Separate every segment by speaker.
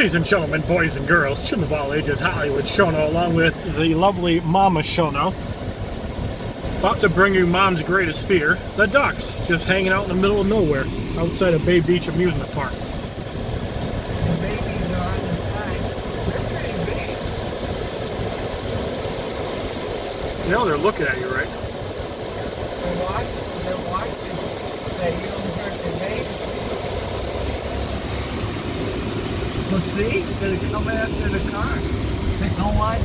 Speaker 1: Ladies and gentlemen, boys and girls, children of all ages, Hollywood Shono, along with the lovely Mama Shono. About to bring you Mom's greatest fear, the ducks, just hanging out in the middle of nowhere, outside of Bay Beach Amusement Park.
Speaker 2: The babies are on the side. They're pretty big.
Speaker 1: You know they're looking at you, right?
Speaker 2: They're watching. They're watching. That you don't hurt the baby. Well, see, they're coming after the car. They don't want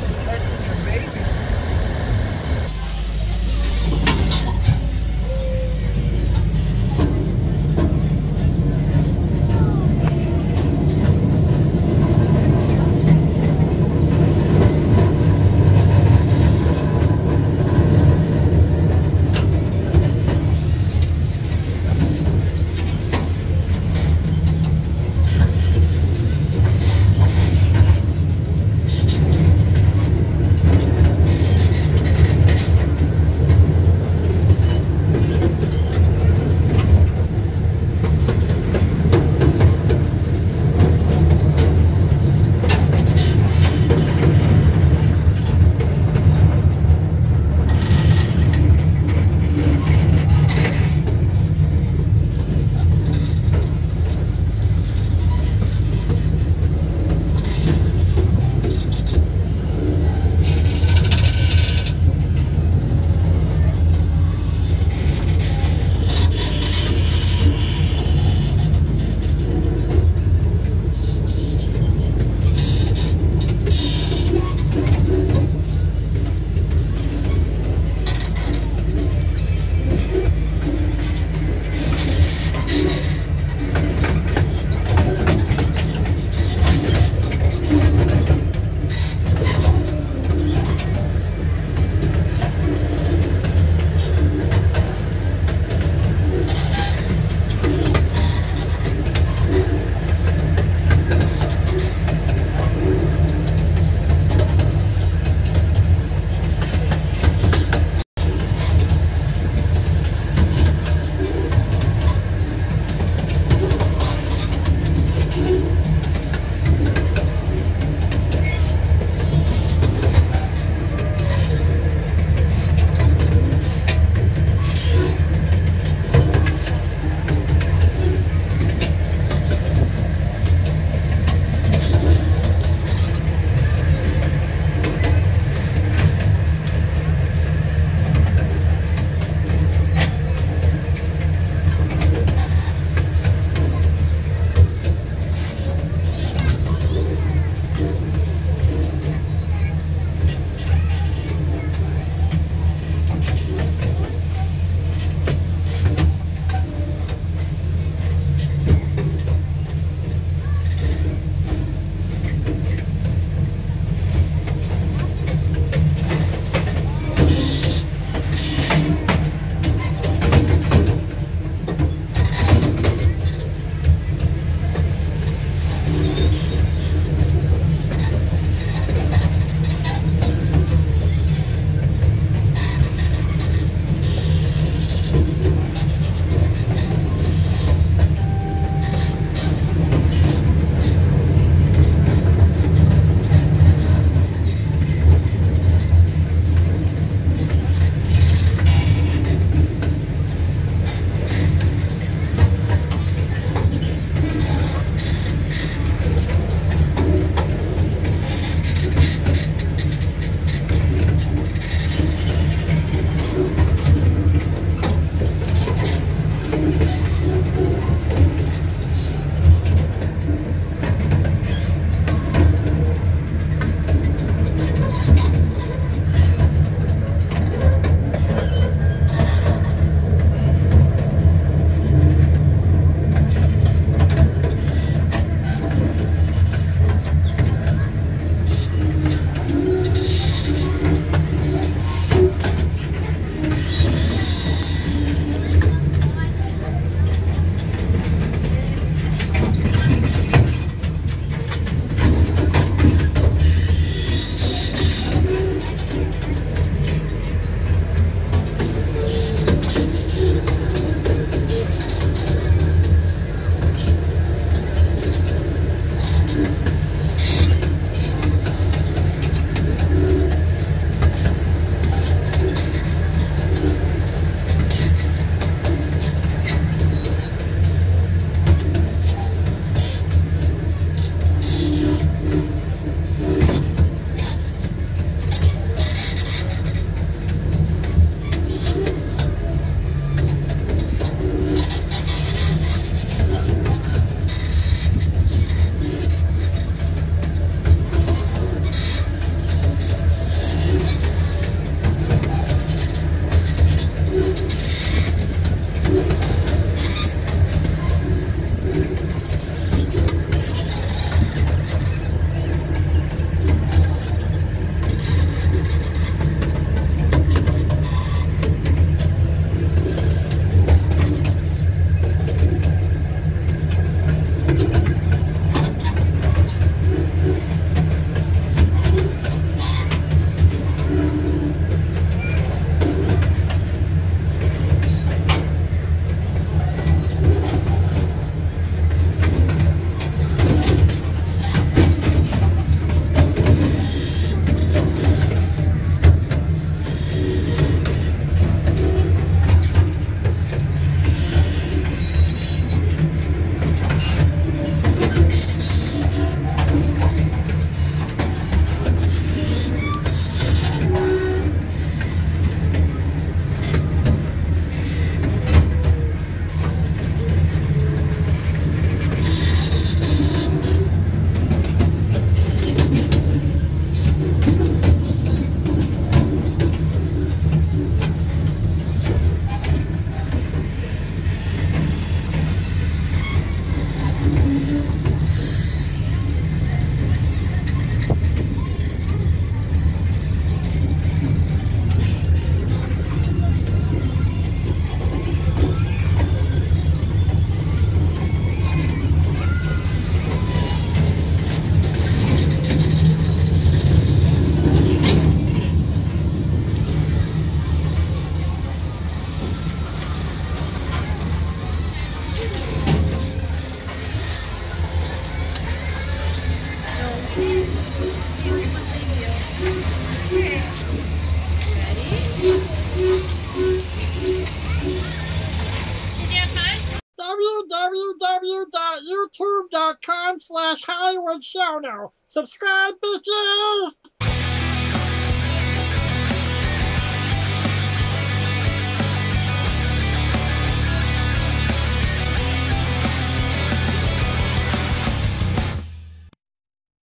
Speaker 1: show now. Subscribe, bitches!